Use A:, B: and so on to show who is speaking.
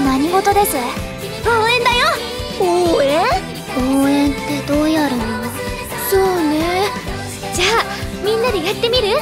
A: 何事です？
B: 応援だよ。応援？
A: 応援ってどうやるの？
B: そうね。じゃあみんなでやってみる？